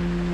Mm-hmm.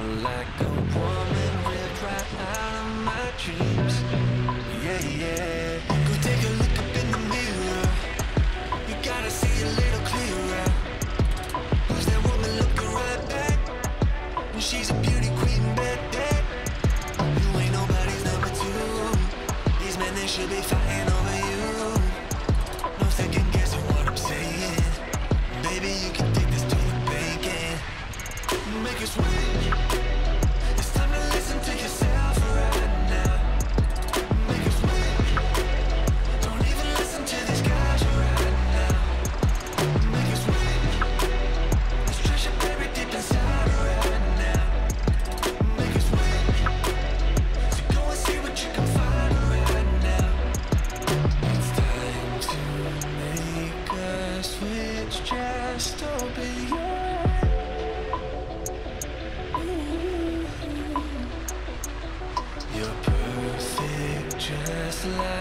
like a woman ripped right out of my dreams. Yeah, yeah. a switch just be your You're perfect just like